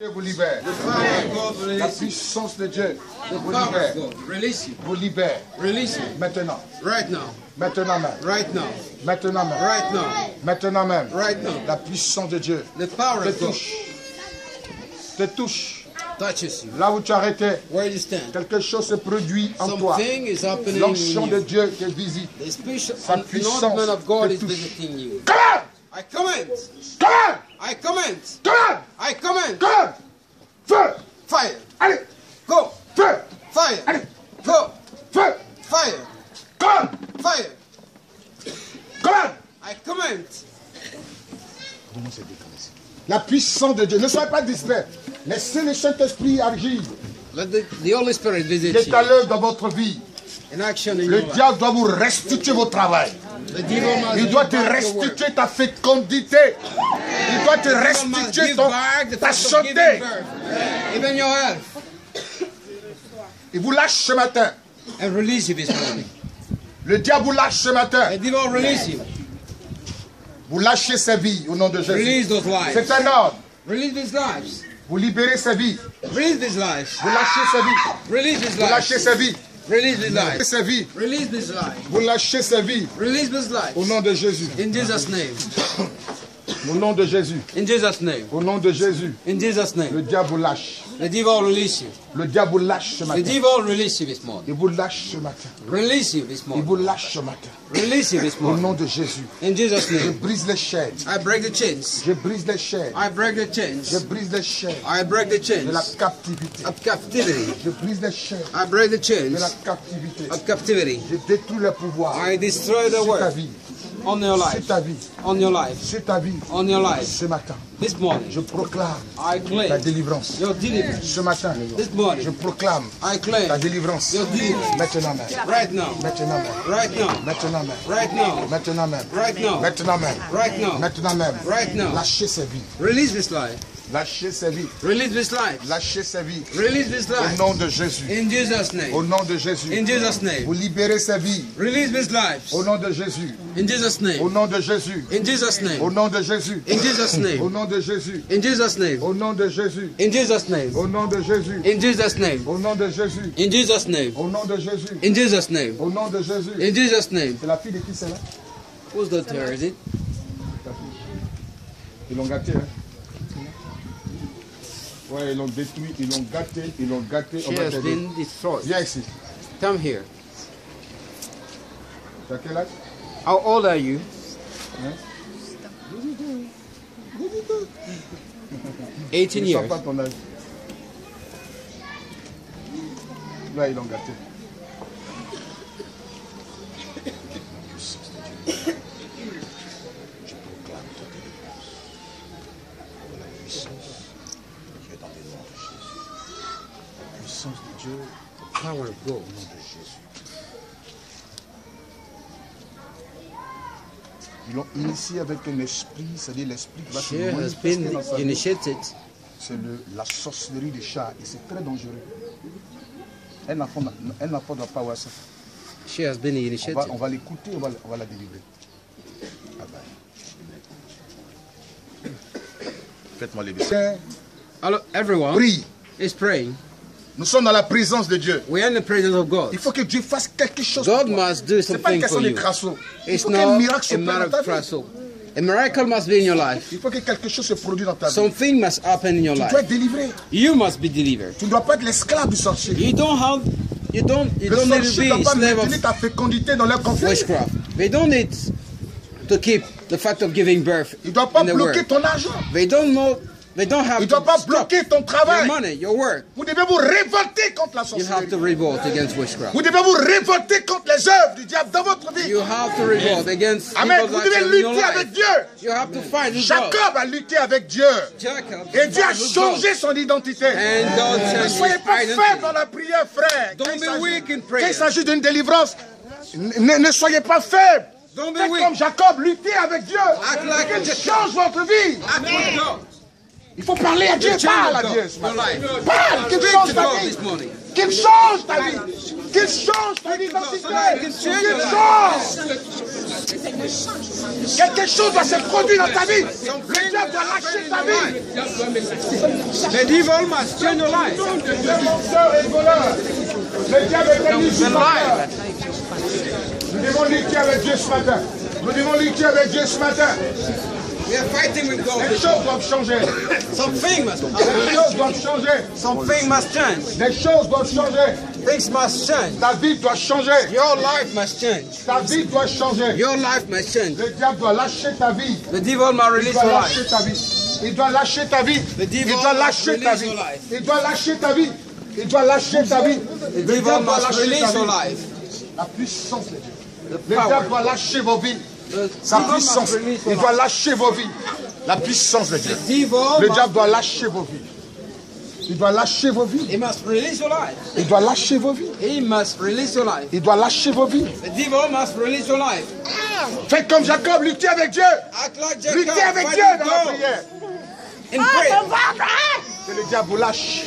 Dieu vous libère. La puissance de Dieu vous libère. Vous libère. Maintenant. Right now. Maintenant même. Right now. Maintenant même. Right now. Maintenant même. Right now. La puissance de Dieu The power te touche. Te touche. touches. Là où tu arrêté, Where you stand. quelque chose se produit en toi. Something is in de. Dieu te visite. Sa puissance anointment of God te is touche. you. Commande I command. Commande I command. Commande I command. Commande Feu Fire. Allez Go. Feu Fire. Allez Go. Feu Fire. Commande Fire. Commande I command. La puissance de Dieu. Ne soyez pas distrait. Laissez le Saint-Esprit agir. Let the, the Holy Spirit Il visit est à you. l'œuvre dans votre vie. In action in Le diable doit vous restituer votre travail. Il doit te restituer ta fécondité. Il doit te restituer ton, ta santé. Il vous lâche ce matin. Le diable vous lâche ce matin. Vous lâchez sa vie au nom de Jésus. C'est un ordre. Vous libérez sa vie. Vous lâchez sa vie. Vous lâchez sa vie. Release lâchez lives. sa vie. Release these lives. Vous lâchez sa vie. Release these Au lives. nom de Jésus. In Jesus' name. Au nom de Jésus. In Jesus' name. Au nom de Jésus. In Jesus' Le name. diable vous lâche. The devil release you. Le diable vous lâche ce The matin. devil release you this morning. Il vous lâche ce matin. Release you this Il morning. vous lâche ce matin. Release you this Au morning. nom de Jésus. In Jesus' Je name. brise les chaînes. I break the chains. Je brise les chaînes. I break the Je chains. brise les chaînes I break the de la chains captivité. of captivity. Je brise les chaînes I break the de la chains captivité. of captivity. Je détruis le pouvoir I destroy the sur ta vie, on your life. ta vie, On your life. sur ta vie. On your life. Ce matin, This morning. je proclame I ta claim délivrance. your deliverance. Ce matin, This morning. je proclame I ta claim délivrance. your deliverance. Maintenant même. Right now. Maintenant même. Right now. Maintenant même. Right now. Maintenant même. Right now. Maintenant même. Right now. Maintenant même. Right now. Lâchez sa vie. Release this life. Lâchez sa vie. Release this life. Lâchez sa vie. Release this Au life. nom de Jésus. In Jesus' Au name. nom de Jésus. In Jesus' Vous name. libérez sa vie. Release this life. Au nom de Jésus. In Jesus' Au name. nom de Jésus. In Jesus' Au name. nom de Jésus. In Jesus' Au name. nom de Jésus. In Jesus' name. Au nom de Jésus. In Jesus' name. Au nom de Jésus. In Jesus' name. Au nom de Jésus. In Jesus' name. Au nom de Jésus. In Jesus' name. Au nom de Jésus. In Jesus' name. C'est la fille de qui c'est là Whose daughter is it? Ils l'ont gâté, hein Ouais, ils l'ont détruit, ils l'ont gâté, ils l'ont gâté. She has been destroyed. Viens ici. Come here. Tu as quel âge How old are you? Hein 18 Ne years. pas ton âge. Là, ils l'ont gâté. Dieu Power of God. au nom de Jésus. Ils l'ont initié avec un esprit, c'est-à-dire l'esprit qui va se. C'est la sorcellerie des chats et c'est très dangereux. Un enfant n'a- un enfant doit pas avoir ça. She has been On va, initiated. on va l'écouter, on va, on va la délivrer. Ah ben. Faites-moi les Tiens, Hello, everyone Prie. is praying. Nous sommes dans la présence de Dieu. We are in the presence of God. Il faut que Dieu fasse quelque chose God pour toi. must do C'est pas une something question de crasso. Il faut qu'un miracle se matter produise dans of ta vie. trust. A miracle must be in your life. Il faut que quelque chose se produise dans ta vie. Something must happen in your Tu dois life. être délivré. You must be delivered. Tu ne dois pas être l'esclave du sorcier. You don't have, you don't, you Le don't need to be slave of ta fécondité dans leur conflit. witchcraft. They don't need to keep the fact of giving birth Il ne pas bloquer ton argent. They don't know, they don't have Il ne to pas bloquer ton your travail. money, your work. Vous devez vous révolter contre la You have sorcellerie. to revolt against witchcraft. Vous devez vous révolter contre les œuvres du diable dans votre vie. You have to revolt against Amen. Vous devez your lutter avec Dieu. You have to fight with God. Jacob a lutté avec Dieu. Jacob Et Dieu a changé son identité. Ne changed soyez his pas identity. faibles dans la prière, frère. Don't be s'agit- weak in Quand prayer. il s'agit d'une délivrance, ne, ne soyez pas faibles. Don't be Faites weak. comme Jacob, luttez avec Dieu. Act like Qu'il Jacob. change votre vie. God. Il faut parler à Dieu. Parle à Dieu. ce matin. Parle, qu'il change ta vie. Qu'il change ta vie. Qu'il change ton identité. Qu'il change Qu'il your change. Quelque chose doit se produire dans ta vie. Le diable doit lâcher ta vie. The devil must change your life. Le diable est venu The ce matin. Nous devons lutter avec Dieu ce matin. Nous devons lutter avec Dieu ce matin. We are fighting with God. Les choses doivent changer. Something must Les choses doivent changer. something must change. Les choses doivent changer. Things must change. Ta vie doit changer. Your life must change. Ta vie doit changer. Your life must change. Le diable doit lâcher ta vie. The devil must Il release doit your lâcher life. ta vie. Il doit lâcher ta vie. Il doit lâcher ta vie. Il doit lâcher ta vie. Il doit lâcher ta vie. Le diable doit lâcher ta vie. La puissance de Dieu. Le diable doit lâcher vos vies. The Sa devil must puissance. release Il your doit life. lâcher vos vies. La puissance de Dieu. Le diable doit lâcher vos vies. Il doit lâcher vos vies. Il doit lâcher vos vies. Il doit lâcher vos vies. Faites comme Jacob, luttez avec Dieu. Luttez avec Dieu dans la prière. prayer. Que le diable vous lâche.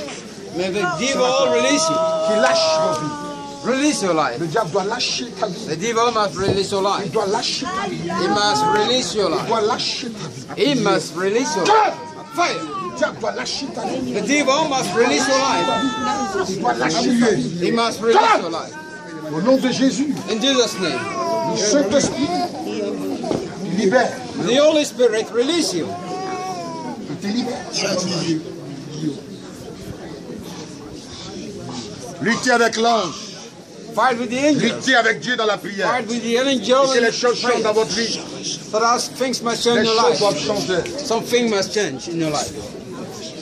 Devil release you. Qu'il lâche vos vies. Release your life. Le diable doit lâcher ta vie. The devil must release your Il life. doit lâcher ta vie. He must release your Il life. doit lâcher ta vie. He must release your life. Fire. The devil must release your life. Il doit lâcher ta vie. He must release your life. Au nom de Jésus, In Jesus' name. le Saint-Esprit libère. The Holy Spirit release you. Il te libère. Luttez avec l'ange. Fight with the angels. Luttez avec Dieu dans la prière. Fight with the angels. Que les choses changent dans votre vie. But as things must change Les in your choses life. doivent changer. Something must change in your life.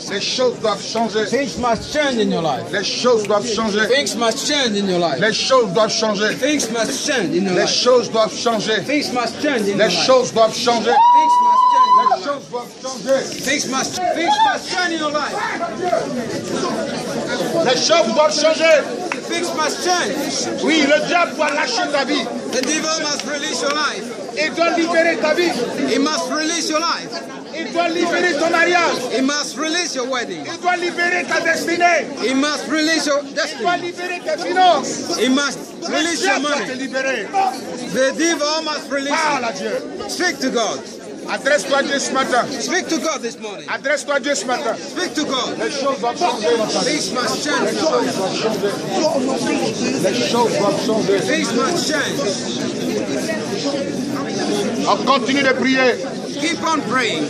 Les choses doivent changer. Things must change in your life. Les choses doivent changer. Things must change in your life. Les choses doivent changer. Things must change in your Les life. choses doivent changer. Things must change in your Les life. choses doivent changer. Things must change Les choses doivent changer. Things must things must change in your life. Les choses doivent changer. Things must change. Oui, le diable doit lâcher ta vie. The devil must release your life. Il doit libérer ta vie. He must release your life. Il doit libérer ton mariage. He must release your wedding. Il doit libérer ta destinée. He must release your Il doit destiny. libérer tes finances. He must Le release your te money. libérer. The devil must release Parle you. à Dieu. Speak to God. Adresse-toi Dieu ce matin. Speak to God this morning. Adresse-toi Dieu ce matin. Speak to God. Les choses doivent changer dans ta vie. Things must change. in your life. Les choses doivent changer. Things must change. On continue de prier. Keep on praying.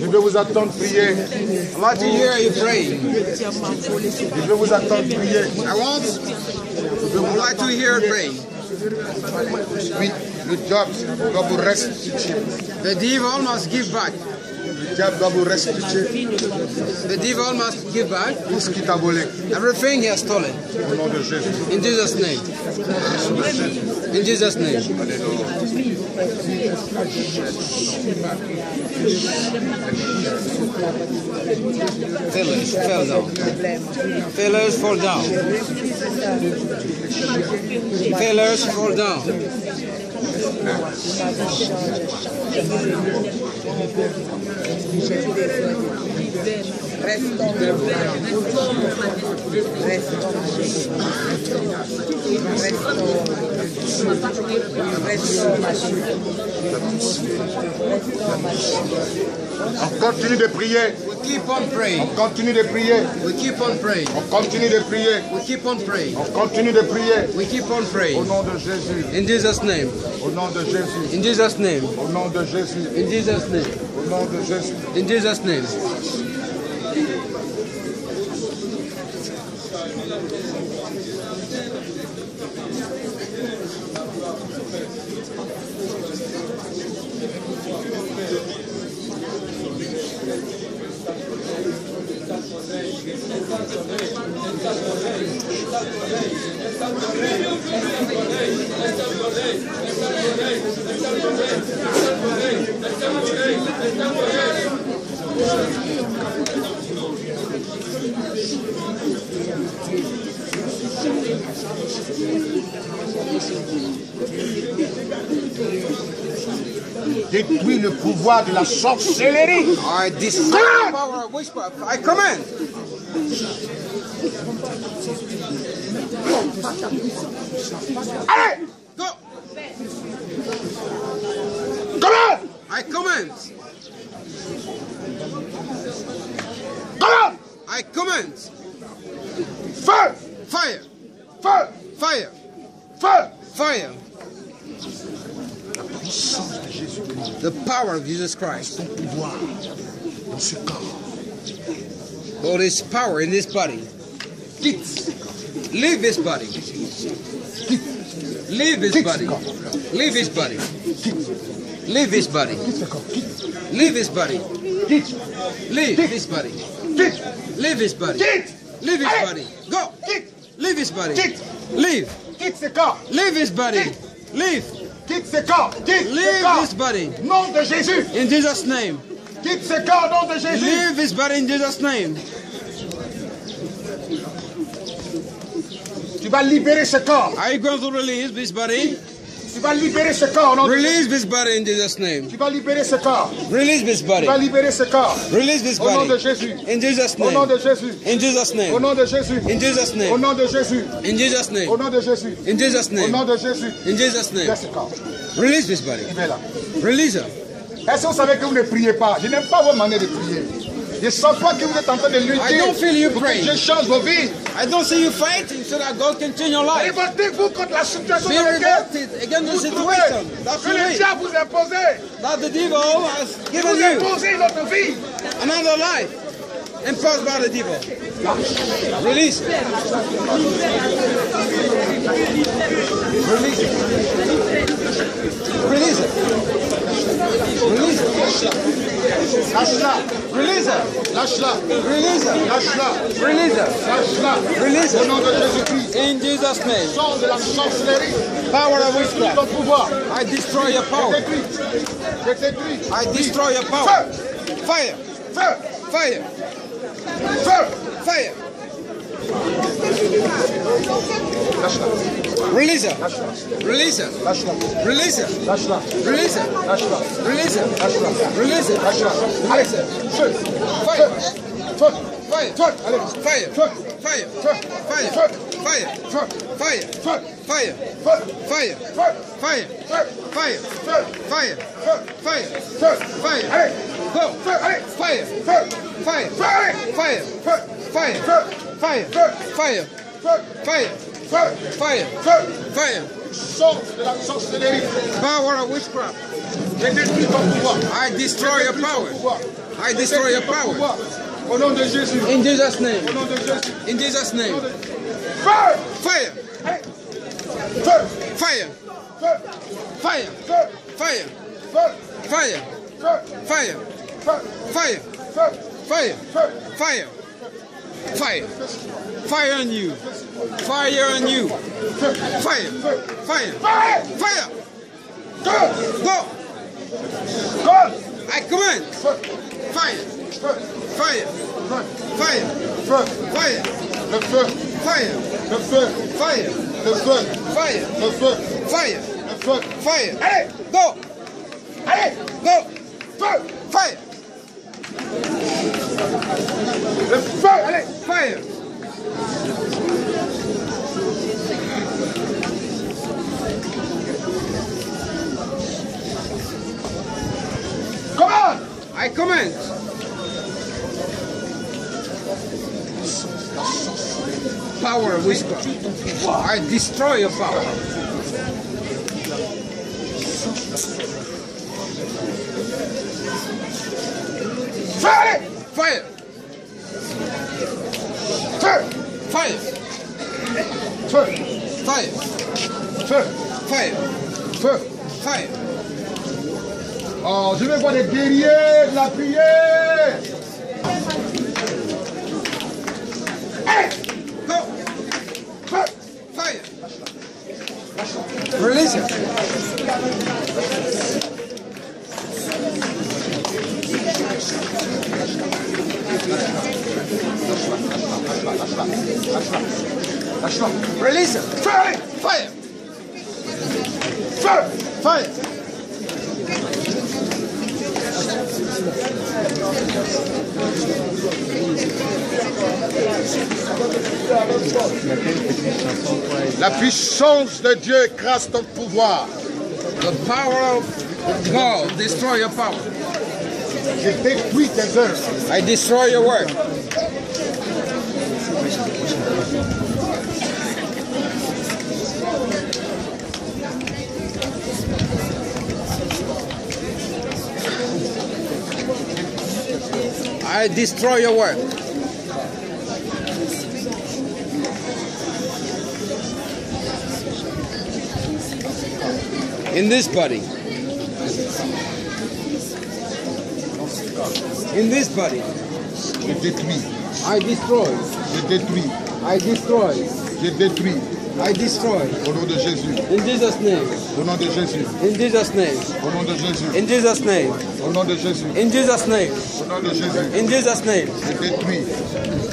Je vais vous attendre prier. I'd like to hear you praying? Je vais vous attendre prier. I want. I'd like to hear praying. Oui, le doit vous. The devil must give back. The devil must give back tout ce qui t'a volé. everything he has stolen. Au nom de Jésus. In Jesus' name. In Jesus' name. Failures fell down. Failures fall down. Failures fall down. On continue de prier. We keep on praying. On continue de prier. We keep on praying. On continue de prier. We keep on praying. On continue de prier. We keep on Au praying. nom de Jésus. In Jesus' name. Au nom de Jésus. In Jesus' name. Au nom de Jésus. In Jesus' name. Au nom de Jésus. In Jesus' name. Détruis le pouvoir de la sorcellerie. I destroy the power of witchcraft. I command. Allez Go Come on I command Come on I command Fire Fire Fire Fire Fire Fire The power of Jesus Christ All this power in this body Kids. Leave this body. Leave this body. Leave his body. Leave his body. quitte ce corps. Quitte, Leave his body. Leave his body. Leave his body. Leave his body. Go. Leave his body. Leave. quitte ce corps. Leave his body. Leave. Corps. Quitte ce Leave his body. Nom de Jésus. In Jesus' name. Quitte ce corps, nom de Jésus. Leave his body in Jesus' name. Tu vas libérer ce corps. Are you going to release this body? Tu vas libérer ce corps, Jésus. Release this body in Jesus' name. Tu vas libérer ce corps. Release this Tu body. vas libérer ce corps. Release this Au nom de body. Jésus. In Jesus' Au nom de name. Jésus. In Jesus' Au name. nom de Jésus. In Jesus' Au name. nom de Jésus. In Jesus' Au name. nom de Jésus. In Jesus' Au nom name. de Jésus. In Jesus' name. Ce corps. Release this body. Libère-la. Release her. Est-ce que vous savez que vous ne priez pas? Je n'aime pas votre manière de prier. Je ne sens pas que vous êtes en train de lutter I don't feel you pour que praying. Dieu change vos vies. I don't see you fighting so that God can change your life. Révoltez-vous contre la situation Be dans laquelle against the vous trouvez situation. That's que le the diable vous impose. that the devil has given vous you une autre vie. another life imposed by the devil. Release it. Release it. Release it. Release it. Lâche-la. Release. Lâche-la. Release. Lâche-la. Release. Lâche-la. Release Au nom de Jésus-Christ. In Jesus' name. Sors de la sorcellerie. Power of witchcraft. ton pouvoir. I destroy your power. Je détruis. I destroy your power. Fire. Feu. Fire. Feu. Fire. Release her. Release her. Release her. Release her. Release her. Release her. Allez. Feu. Fire. Feu. Fire. Allez. Fire. Fire. Fire. Fire. Fire. Fire. Fire. Fire. Fire. Fire. Fire. Fire. Allez. Go. Fire. Feu. Fire. Feu. Allez. Fire. Fire. Fire. Fire. Fire. Fire. Fire. Sors de la sorcellerie. Power of witchcraft. Je détruis ton pouvoir. I destroy your power. I destroy your Je détruis ton power. Au nom de Jésus. In Jesus' name. Au nom de Jésus. In Jesus' name. Fire. Allez. Feu. Fire. Feu. Fire. Fire. Fire. Fire. Fire. Fire. Fire. Fire. Fire on you. Fire on you. Fire. Fire. Feu. Fire. Feu. Go. Feu. I command. Fire. Fire. Fire. Fire. Le feu. Fire. Le feu. Fire. Le feu. Fire. Le feu. Fire. Le feu. Fire. Allez. Go. Allez. Go. Feu. Fire. Fire! Allez, fire! Come on! I command! Power whisper. I destroy your power. Fire! Fire! Feu. Fire. Feu. Fire. Feu. Fire. Feu. Fire. Oh, je vais voir des guerriers de la prière. Puissance de Dieu écrase ton pouvoir. The power of God destroy your power. Je détruis tes œuvres. I destroy your work. I destroy your work. In this body. In this body. Je détruis. I destroy. Je détruis. I destroy. Je détruis. I destroy. Au nom de Jésus. In Jesus' name. Au nom de Jésus. In Jesus' name. Au nom de Jésus. In Jesus' name. Au nom de Jésus. In Jesus' name. Au nom de Jésus. In Jesus' name. Je détruis.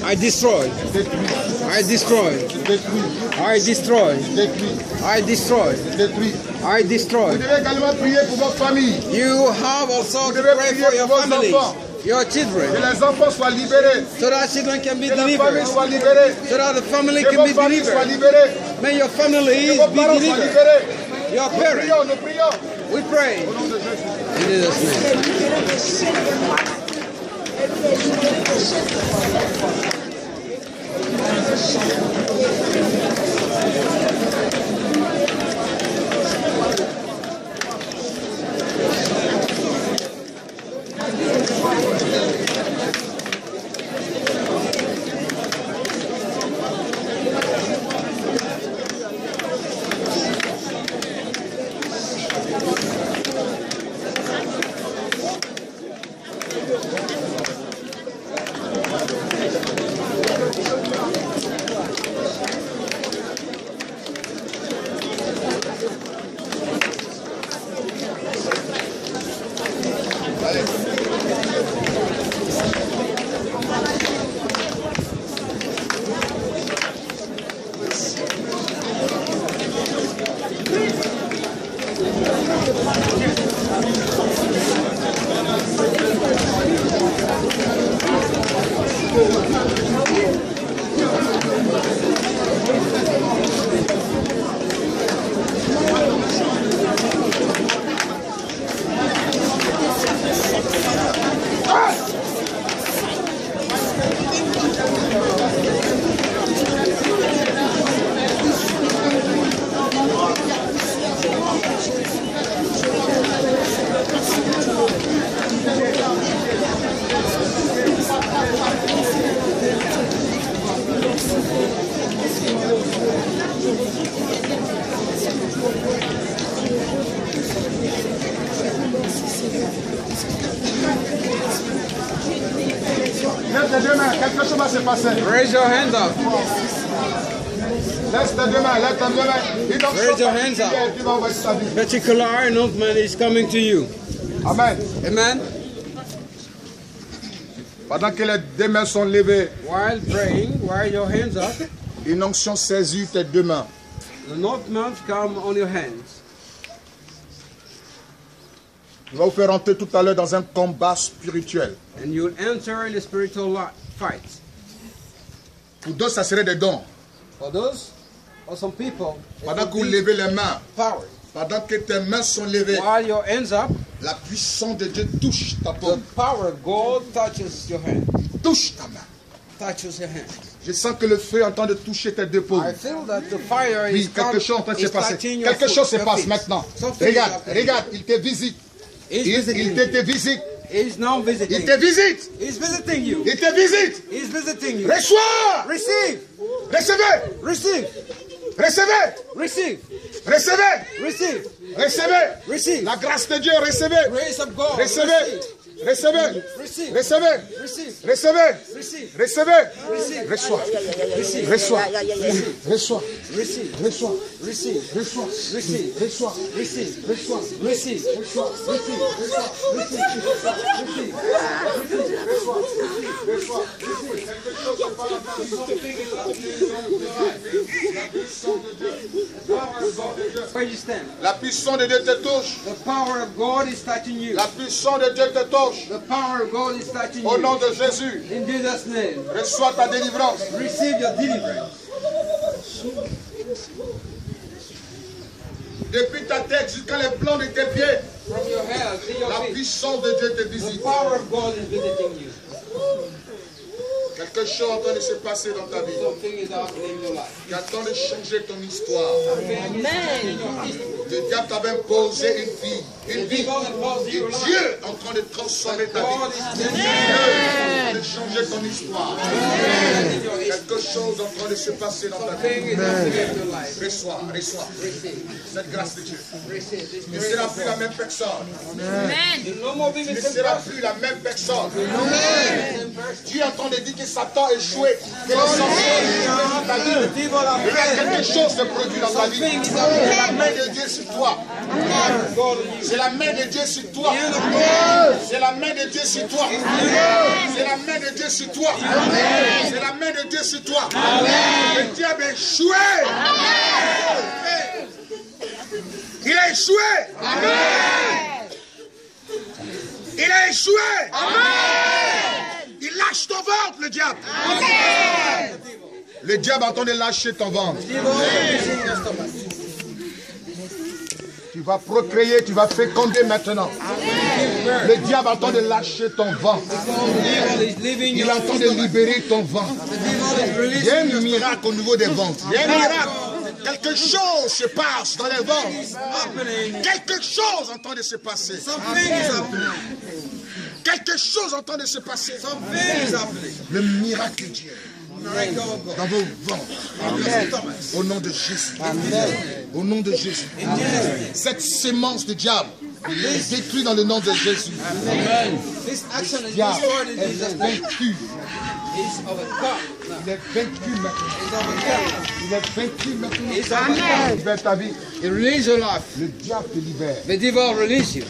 I destroy. Je détruis. I destroy. Je détruis. I destroy. Je détruis. I destroy. Je détruis. I destroy. Vous devez également prier pour votre famille. You have also to devez pray prier for your pour vos families, enfants. your Que children, les enfants soient libérés. so that children can be Que la famille delivered, soit libérée. so that the family Que can vos be familles soient delivered. libérées. May your Que families vos be parents soient delivered. libérés. Your Nous parents, prions, nous prions. we pray Au nom de Jésus. in Jesus' name. Raise your hands up. Raise your hands up. Is coming to you. Amen. Amen. Pendant que les deux mains sont levées, While praying, while your hands up, une onction saisit tes deux mains. the north mount come on your hands. Vous faire entrer tout à l'heure dans un combat spirituel. And you'll enter in a spiritual fight. Pour d'autres, ça serait des dons. For those, or some people, Pendant que vous levez les mains, power. pendant que tes mains sont levées, While your hands up, la puissance de Dieu touche ta the paume, power of God touches your hand, touche ta main. touches your hand. Je sens que le feu est en train de toucher tes deux paumes. I feel that the fire Oui, is, quelque chose est en train de se passer. Quelque chose se passe maintenant. Something Regarde, regarde, il te visite. He's Il, il te, te visite. He's now Il visiting. te visite. He's visiting you. Il te visite. He's visiting you. Reçois. Receive, Recevez. receive, Recevez. receive, Recevez. receive, Recevez. receive. La grâce de Dieu, recevez. Grace of God. Recevez. Receive. Recevez. Recevez. Recevez. Recevez. Reçois. Reçois. Reçois. Reçois. Reçois. Reçois. Reçois. La puissance de Dieu te touche. La puissance de Dieu te touche. The power of God is touching Au nom you. de Jésus, In Jesus' name. reçois ta délivrance. Receive your deliverance. Depuis ta tête jusqu'à les plans de tes pieds, From your head to your la puissance de Dieu te The visite. power of God is visiting you. Quelque chose est en train de se passer dans ta vie qui attend de changer ton histoire. Amen. Le diable t'avait imposé une vie, une vie. Et. Dieu est en train de transformer ta vie. Dieu est en train de changer ton histoire. Quelque chose est en train de se passer dans ta vie. Reçois, reçois cette grâce de Dieu. Ne of plus la même personne. Ne person. plus la même personne. Dieu est en train de dire que Satan a échoué, que dans ta vie. Of Mais faith. quelque chose se produit dans ta vie. La main de Dieu sur toi. C'est la main de Dieu sur toi. C'est la main de Dieu sur toi. C'est la main de Dieu sur toi. C'est la main de Dieu sur toi. Le diable a échoué. Il a échoué. Il a échoué. Il lâche ton ventre, le diable. Le diable entend de lâcher ton ventre. Tu vas procréer, tu vas féconder maintenant. Le diable entend de lâcher ton leaving Il entend de libérer ton is Il y a un miracle au niveau des ventres. Il y a un miracle. Quelque chose se passe dans les happening. Quelque chose en train de se passer. Quelque chose en train de se passer. Le miracle de Dieu dans vos stomach. Au nom de Jésus. Au nom de Jésus. Cette sémence de diable est détruite dans le nom de Jésus. This action is Diable est vaincu. Il est vaincu maintenant. Il est vaincu maintenant. Overcome. Libère ta vie. Release your life. Le diable te libère. The devil release you.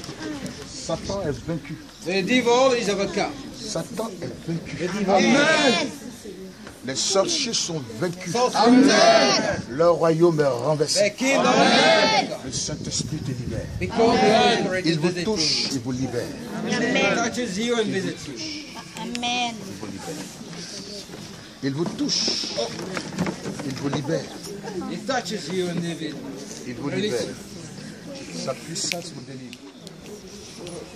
Satan est vaincu. The devil is overcome. Satan est vaincu. Amen. Les sorciers sont vaincus. Amen. Leur royaume est renversé. Le Saint-Esprit te libère. Il vous touche, il vous libère. Amen. Il vous touche. Il vous touche. Il vous libère. Il vous libère. Sa puissance vous délivre.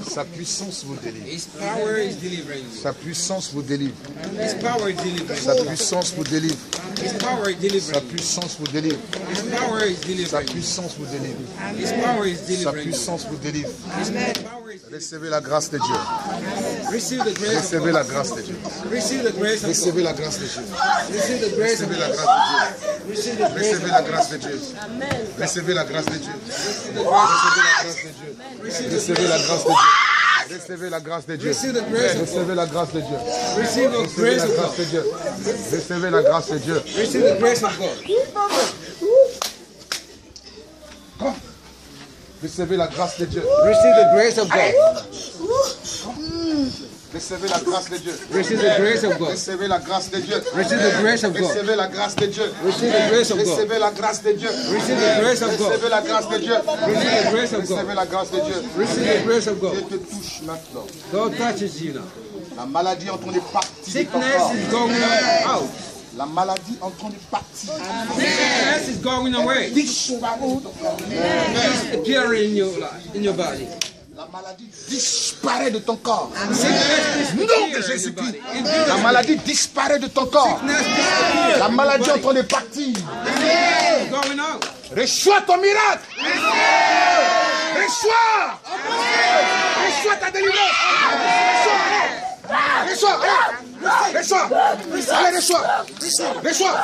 Sa puissance vous délivre. Sa puissance vous délivre. Sa puissance vous délivre. Sa puissance vous délivre. Sa puissance vous délivre. Sa puissance vous délivre. Recevez la grâce de Dieu. Receive the grace of Recevez la grâce de Dieu. Receive the grace of God. Recevez la grâce de Dieu. Receive the grace of Recevez la grâce de Dieu. Receive the grace Recevez of la grâce de Dieu. Recevez la grâce de Dieu. Receive the grace. Recevez la grâce de Dieu. Receive the grace. Recevez la grâce de Dieu. Receive the Recevez grace la of grâce de Dieu. Recevez la grâce de Dieu. Receive the grace of God. Recevez la grâce de Dieu. Receive the grace of God. Recevez la grâce de Dieu. Receive the grace of God. Recevez la grâce de Dieu. Receive the grace of God. Recevez la grâce de Dieu. Receive the grace of God. Recevez la grâce de Dieu. Receive the grace of God. Recevez la grâce de Dieu. Receive the grace of God. Recevez la grâce de Dieu. Receive the grace of Dieu God. te touche maintenant. God touches you now. La maladie en train de partir Sickness is going out. La maladie en train de partir. Sickness is going away. Disappearing in your life, in your body. La maladie disparaît de ton corps. Nom de Jésus-Christ. La maladie disparaît de ton corps. La maladie est en train de partir. Reçois ton miracle. Reçois. Reçois ta délivrance. Reçois. Reçois. Reçois. Allez, reçois. Reçois.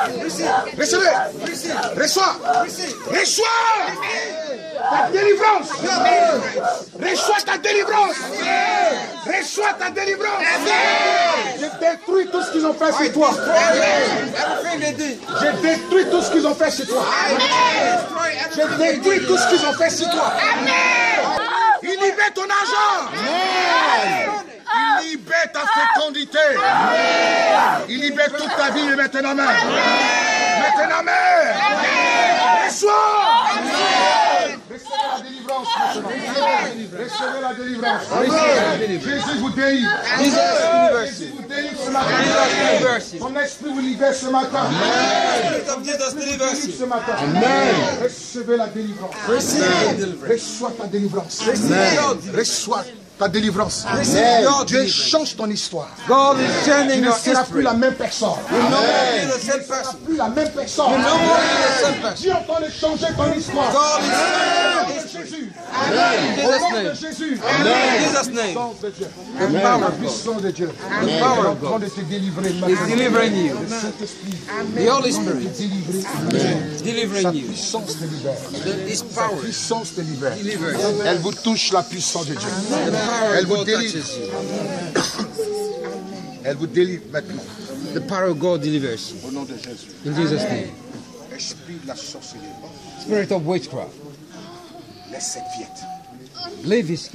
Recevez. Reçois. Reçois. Ta délivrance. Reçois ta délivrance. Reçois ta délivrance. Je détruis tout ce qu'ils ont fait sur toi. Je détruis tout ce qu'ils ont fait sur toi. Je détruis tout ce qu'ils ont fait sur toi. Il libère ton argent. Il libère ta fécondité. Il libère toute ta vie maintenant même. Maintenant même. Reçois. Recevez la délivrance maintenant. Recevez la délivrance. Jésus vous délivre. Jésus vous délivre ce matin. Ton esprit vous libère ce matin. Ce matin. Recevez la délivrance. Receive deliverance. Reçois ta délivrance. Receive your deliverance. Reçois ta délivrance. Dieu change ton histoire. God is Tu ne seras plus la même personne. Person. Plus la même personne. Dieu est en train de changer ton histoire. God is de. Jésus. Au nom. Jésus. Dieu. The power La of God puissance de Dieu. power Il est en of train God de te délivrer is maintenant. delivering you. Le Saint-Esprit The Holy Spirit délivrer. delivering you. puissance te libère. The- His Sa power puissance te libère. delivers. Elle vous touche la puissance de Dieu. Elle vous délivre. Elle vous délivre maintenant. The power of God delivers. Au nom de Jésus. In Jesus' name. Esprit de la sorcellerie. Spirit of witchcraft. Laisse cette viette. Leave his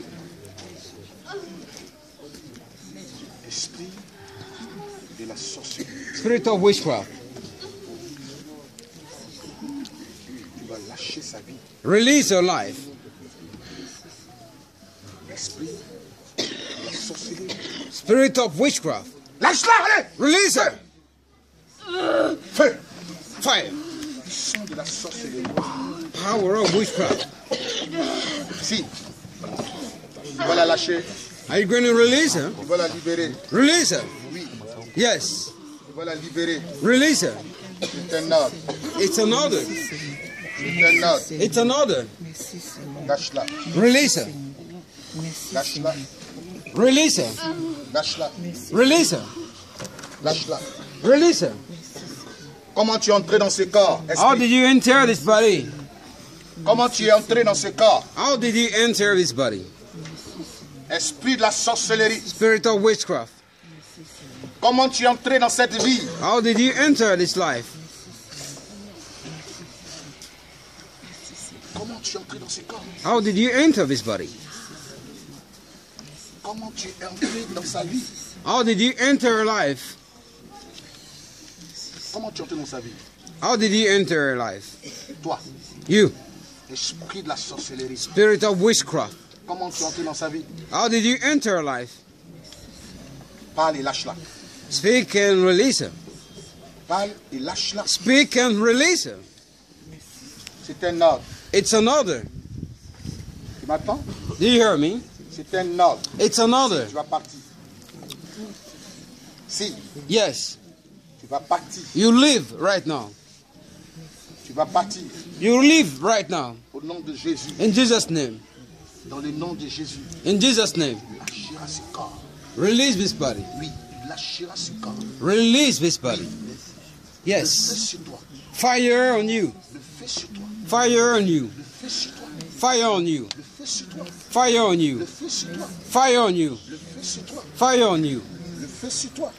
Esprit de la sorcellerie. spirit of witchcraft. Tu vas lâcher sa vie. Release your life. Esprit de la sorcellerie. Spirit of witchcraft. Release her. Fire. Sang de la sorcellerie. Power of witchcraft. Si. Tu vas la lâcher. Are you going to release her? Tu vas la libérer. Release her. Oui. Yes. Tu vas la libérer. Release her. C'est un ordre. It's an order. C'est un ordre. It's an order. Lâche-la. Release her. Lâche-la. Release her. Lâche-la. Release her. Lâche-la. Release her. Comment tu es entré dans ce corps? How Esprit. did you enter this body? Comment tu es entré dans ce corps? How did you enter this body? Esprit de la sorcellerie. Spirit of witchcraft. Comment tu es entré dans cette vie? How did you enter this life? Comment tu es entré dans ce corps? How did you enter this body? Comment tu es entré dans sa vie How did you enter her life? Comment tu es entré dans sa vie How did you enter her life? Toi, You, esprit de la sorcellerie. spirit of witchcraft. Comment tu es entré dans sa vie How did you enter her life? Parle et lâche-la. Speak and release her. Parle et lâche-la. Speak and release her. C'est un ordre. It's an order. Tu m'attends Do you hear me? C'est un ordre. It's an order. Tu vas partir. Si, Yes. tu vas partir. You live right now. Tu vas partir. You live right now. Au nom de Jésus. In Jesus' name. Dans le nom de Jésus. In Jesus' name. Lâchera ce corps. Release this body. Oui, lâchera ce corps. Release this body. Yes. feu sur toi. Fire on you. Le feu sur. Fire on you. Le feu sur toi. Fire on you. Fire on you. Fire on you. Fire on you.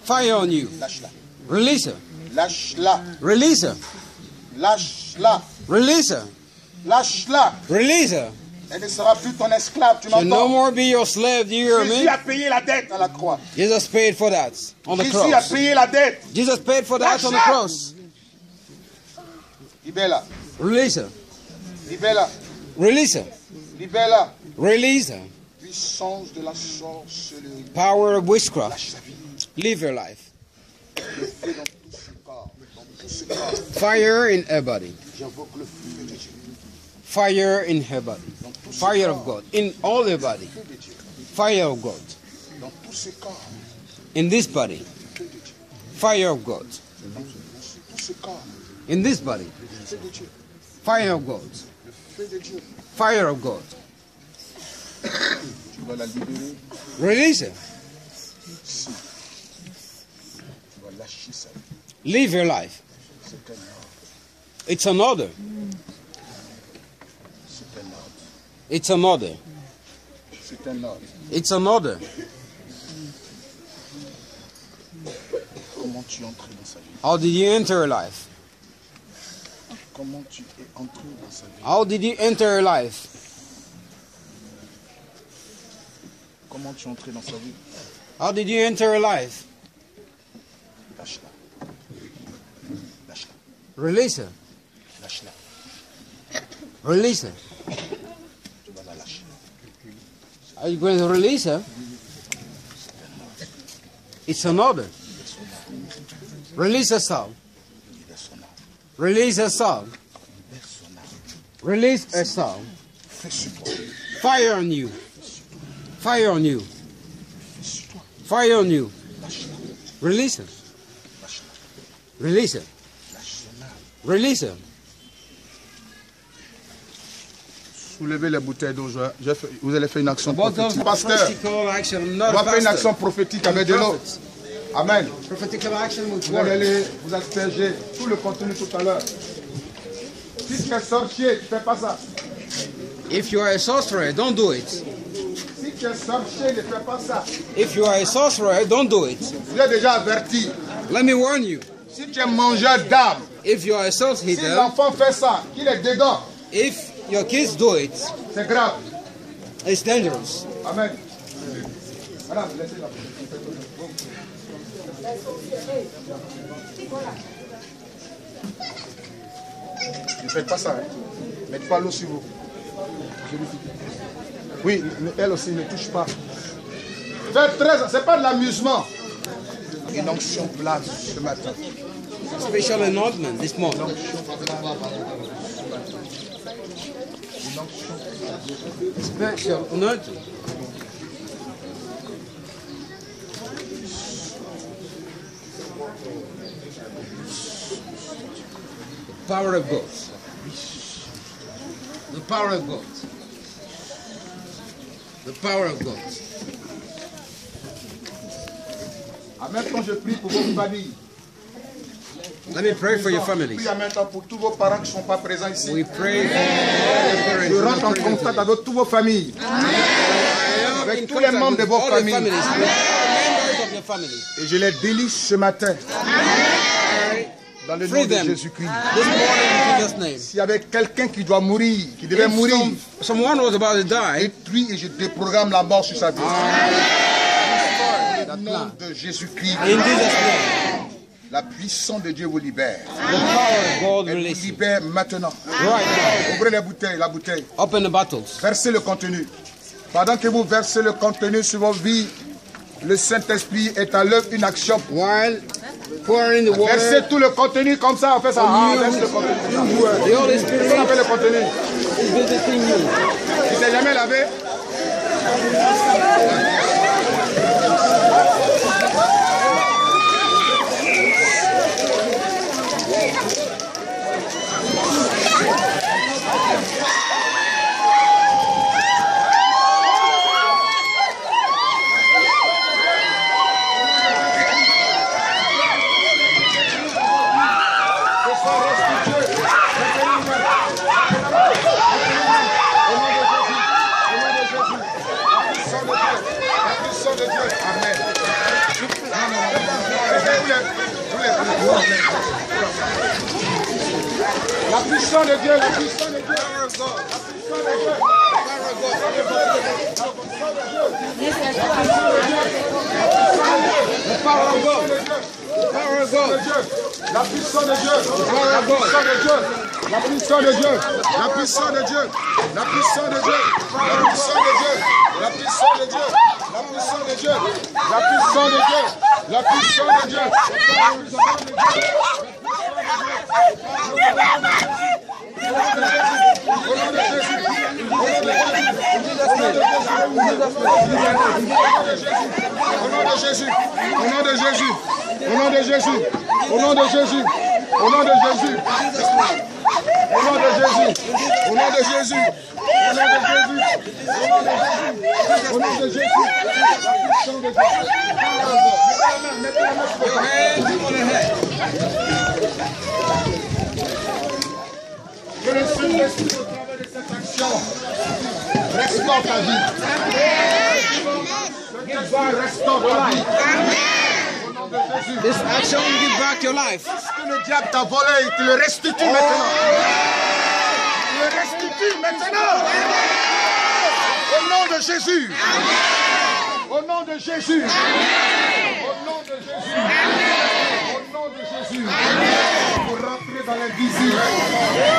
Fire on you. Lâche-la. Release her. Lâche-la. Release her. Lâche-la. Release her. Lâche-la. Release her. Elle ne sera plus ton esclave, tu She'll no m'entends? more be your slave. Do you hear Jésus me? a payé la dette à la croix. Jesus paid for that on the Jésus a cross. payé la dette. Jesus paid for that on the cross. Libère-la. Release her. Libère-la. Release her. Libère-la. Release her. Puissance de la sorcellerie. Power of witchcraft. Lâche sa vie. Live your life. Le feu dans tout ce corps. Dans tout ce corps. Fire in her body. J'invoque le feu de Dieu. Fire in her body. Dans tout ce Fire of corps. God. In all her body. Feu de Dieu. Fire of God. Dans tout ce corps. In this body. Feu de Dieu. Fire of God. Dans tout ce corps. In this body. Feu de Dieu. Fire of God. fire of God. Release it. Live your life. It's an order. It's an order. It's an order. How did you enter life? Comment tu es entré dans sa vie How did you enter her life? Comment tu es entré dans sa vie How did you enter her life? Lâche-la. Lâche-la. Release her. Lâche-la. Release her. Tu vas la lâcher. Are you going to release her? It's an order. Release her Release a song. Release a song. Fire on you. Fire on you. Fire on you. Release him. Release him. Release him. Soulevez les bouteilles d'eau. Vous allez faire une action prophétique. Pasteur, on va faire une action prophétique avec de l'eau. Amen. Vous allez aller vous asperger tout le contenu tout à l'heure. Si tu es sorcier, tu fais pas ça. If you are a sorcerer, don't do it. Si tu es sorcier, ne fais pas ça. If you are a sorcerer, don't do it. Je l'ai déjà averti. Let me warn you. Si tu es mangeur d'âme, If you are a si l'enfant fait ça, qu'il est dedans, if your kids do it, c'est grave. it's dangerous. Amen. Madame, laissez-la. Ne faites pas ça. Hein. Mettez pas l'eau sur vous. Oui, elle aussi ne touche pas. Faites très, c'est pas de l'amusement. Une onction place ce matin. Special announcement this morning. Special announcement. Power of God. The power of God. The power of God. Je prie pour vos familles. Let me pray for your families. pour tous vos parents qui sont pas présents ici. We pray for. Je rentre en contact avec tous vos familles. Avec tous les membres de vos familles. families, with all members of your family. Et je les délie ce matin. Dans le nom de. Jésus-Christ. Name. S'il y avait quelqu'un qui doit mourir, qui devait If mourir, some, someone was about to die, détruis et je déprogramme la mort sur sa vie. that Au nom de Jésus-Christ, la puissance de Dieu vous libère. the power of God Elle vous libère maintenant. Right. Ouvrez les bouteilles, la bouteille. Open the bottles. Versez le contenu. Pendant que vous versez le contenu sur vos vies, le Saint-Esprit est à l'œuvre une action. While the Versez water, tout le contenu comme ça, on fait ça. Ah, verse le contenu. the Holy Spirit appelle le contenu is visiting you. Tu t'es jamais lavé Que soit restitué. La puissance de Dieu. Amen. Non, non, non. Vous les- vous les- vous les- La puissance de Dieu, la puissance de Dieu. La puissance de Dieu. The power of God. The power of God. La puissance de Dieu. La puissance de Dieu. La puissance de Dieu. La puissance de Dieu. La puissance de Dieu. La puissance de Dieu. La puissance de Dieu. La puissance de Dieu. La puissance de Dieu. La puissance de Dieu. Au nom de Jésus. Au nom de Jésus. Au nom de Jésus. Au nom de Jésus. Au nom de Jésus. Au nom de Jésus. Au nom de Jésus. Au nom de Jésus. Au nom de Jésus. Au nom de Jésus. Au nom de Jésus. Que le Saint-Esprit, au de cette action, restaure ta vie. Que restaure ta vie. Au nom de Jésus. This action will give back your life. Ce que le diable t'a volé, il le restitue maintenant. Il le restitue maintenant. Au nom de Jésus. Au nom de Jésus. Au nom de Jésus. Au nom de Jésus. Pour rentrer dans l'invisible.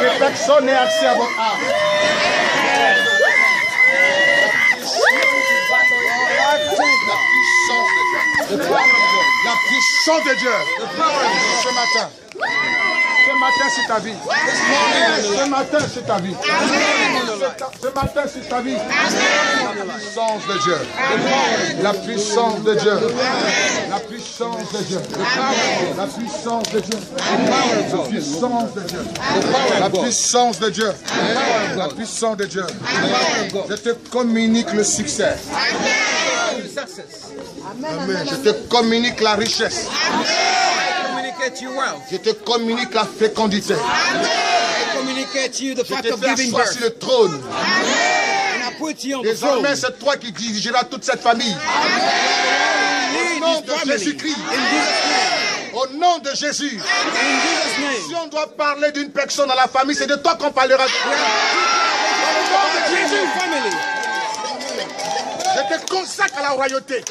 Que personne n'ait accès à votre âme. La puissance de Dieu. La puissance de Dieu. Ce matin. Ce matin, c'est ta vie. Ce matin, c'est ta vie. Ce matin, c'est ta vie. La puissance de Dieu. La puissance de Dieu. La puissance de Dieu. La puissance de Dieu. La puissance de Dieu. La puissance de Dieu. La puissance de Dieu. Je te communique le succès. Amen. Je te communique la richesse. Je te communique la fécondité. Communicate you the Je fact te fais sur le trône. And I put you on the throne. Désormais, c'est toi qui dirigeras toute cette famille. Au nom de. Jésus-Christ. Au nom de Jésus. Si on doit parler d'une personne dans la famille, c'est de toi qu'on parlera. Au nom de Jésus. Je te consacre à la royauté. You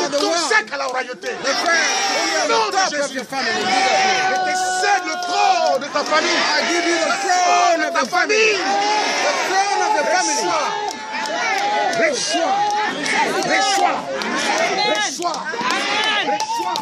Je are te consacre à la royauté. Au nom de Jésus. Je te cède le trône de ta famille. I give you the throne of Ta famille. The throne of the family. Reçois. Reçois. Reçois. Reçois. Reçois.